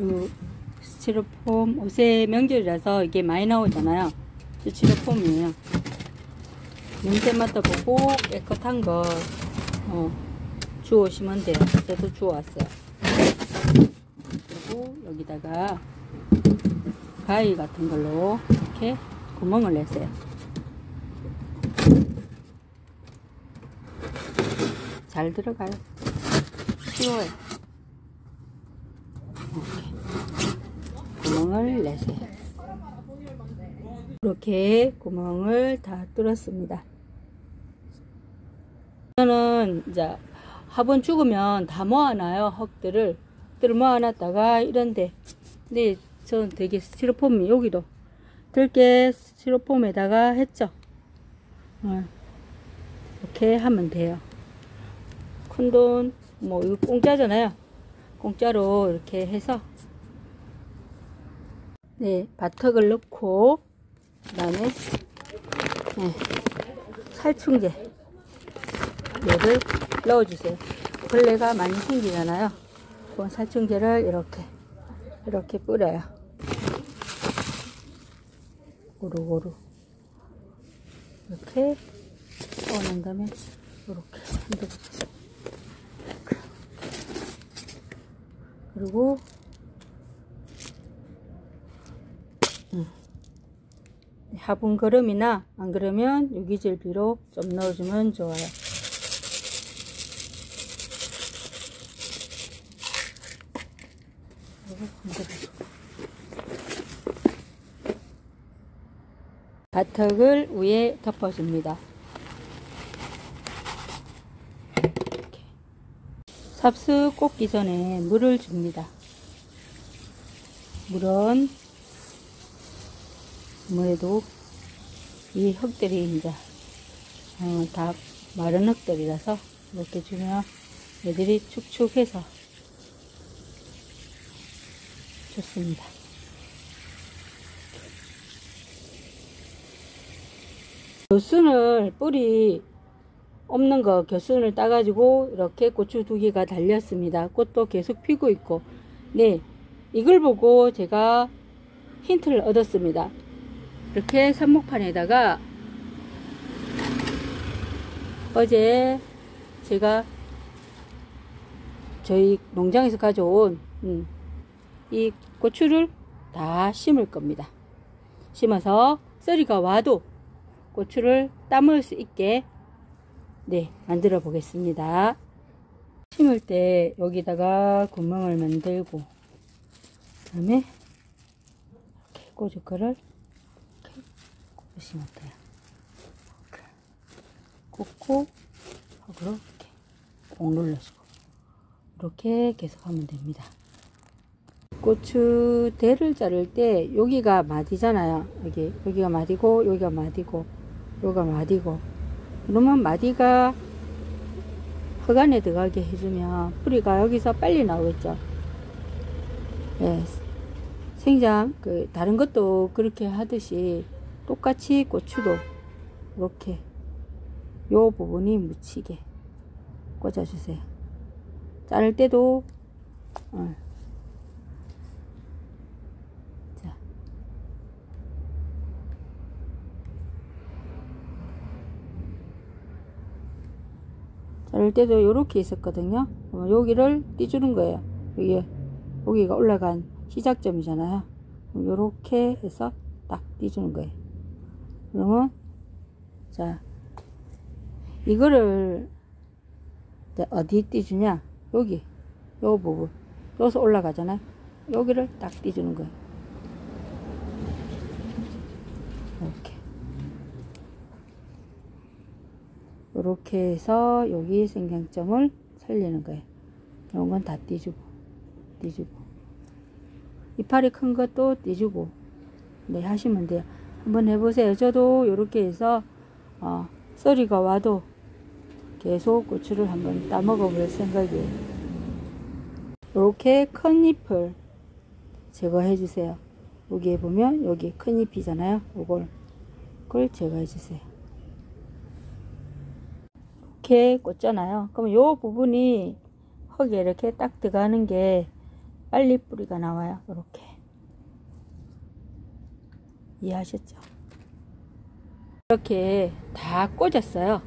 요 스티로폼 옷의 명절이라서 이게 많이 나오잖아요. 스티로폼이에요. 냄새 맡아보고 깨끗한 거 어, 주워오시면 돼요. 저도 주워왔어요. 그리고 여기다가 가위 같은 걸로 이렇게 구멍을 내세요. 잘 들어가요. 쉬워요. 이렇게 구멍을 내세요. 이렇게 구멍을 다 뚫었습니다. 저는 이제 화분 죽으면 다 모아놔요. 흙들을 흙들을 모아놨다가 이런데 근데 저는 되게 스티로폼이 여기도 들게 스티로폼에다가 했죠. 어, 이렇게 하면 돼요. 큰 돈, 뭐, 이거 공짜잖아요. 공짜로 이렇게 해서, 네, 바턱을 넣고, 그 다음에, 네, 살충제, 얘를 넣어주세요. 벌레가 많이 생기잖아요. 그 살충제를 이렇게, 이렇게 뿌려요. 고루고루. 이렇게, 넣어낸 다음에, 이렇게 흔들어주세요. 그리고 화분 거름이나 안 그러면 유기질비로 좀 넣어주면 좋아요. 바턱을 위에 덮어줍니다. 삽수 꽂기 전에 물을 줍니다. 물은 아무래도 이 흙들이 이제 어, 다 마른 흙들이라서 이렇게 주면 애들이 축축해서 좋습니다. 교순을 뿌리 없는 거 겨순을 따가지고 이렇게 고추 두 개가 달렸습니다. 꽃도 계속 피고 있고 네 이걸 보고 제가 힌트를 얻었습니다. 이렇게 삽목판에다가 어제 제가 저희 농장에서 가져온 음, 이 고추를 다 심을 겁니다. 심어서 썰이가 와도 고추를 따먹을 수 있게 네 만들어 보겠습니다 심을 때 여기다가 구멍을 만들고 그 다음에 이렇게 꽂을 거를 이렇게 꽂으시면 돼요? 이렇게 꽂고 흙으로 이렇게 꼭 눌러주고. 이렇게 계속 하면 됩니다. 고추 대를 자를 때 여기가 마디잖아요. 여기 여기가 마디고 여기가 마디고 여기가 마디고. 그러면 마디가 흙 안에 들어가게 해주면 뿌리가 여기서 빨리 나오겠죠. 예, 생장 그 다른 것도 그렇게 하듯이 똑같이 고추도 이렇게 요 부분이 묻히게 꽂아주세요. 자를 때도 어. 자를 때도 이렇게 있었거든요. 여기를 띄주는 거예요. 여기 여기가 올라간 시작점이잖아요. 이렇게 해서 딱 띄주는 거예요. 그러면 자 이거를 어디 띄주냐? 여기 요 부분 여기서 올라가잖아요. 여기를 딱 띄주는 거예요. 이렇게 해서 여기 생장점을 살리는 거예요. 이런 건 다 띄주고 띄주고 이파리 큰 것도 띄주고 네 하시면 돼요. 한번 해보세요. 저도 이렇게 해서 어, 썰이가 와도 계속 고추를 한번 따먹어 볼 생각이에요. 이렇게 큰 잎을 제거해 주세요. 여기에 보면 여기 큰 잎이잖아요. 이걸 그걸 제거해 주세요. 이렇게 꽂잖아요. 그럼 요 부분이 흙에 이렇게 딱 들어가는 게 빨리 뿌리가 나와요. 이렇게 이해하셨죠? 이렇게 다 꽂았어요.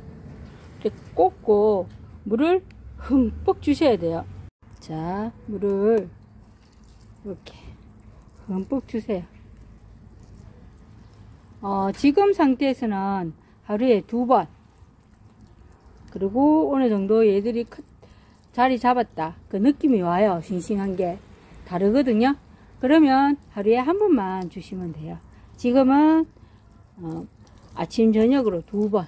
이렇게 꽂고 물을 흠뻑 주셔야 돼요. 자, 물을 이렇게 흠뻑 주세요. 어, 지금 상태에서는 하루에 두 번, 그리고 어느 정도 얘들이 크, 자리 잡았다. 그 느낌이 와요. 싱싱한 게. 다르거든요. 그러면 하루에 한 번만 주시면 돼요. 지금은 어, 아침 저녁으로 두 번.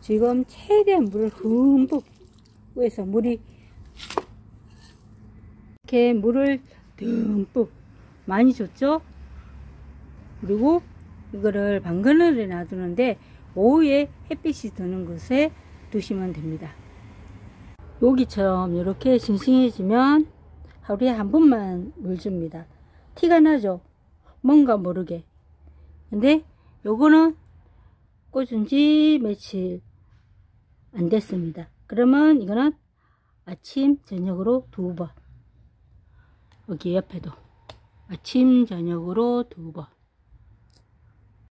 지금 최대한 물을 흠뻑 해서 물이 이렇게 물을 듬뿍 많이 줬죠. 그리고 이거를 방그늘에 놔두는데 오후에 햇빛이 드는 곳에 두시면 됩니다. 여기처럼 이렇게 싱싱해지면 하루에 한 번만 물 줍니다. 티가 나죠? 뭔가 모르게. 근데 요거는 꽂은 지 며칠 안 됐습니다. 그러면 이거는 아침 저녁으로 두 번. 여기 옆에도 아침 저녁으로 두 번.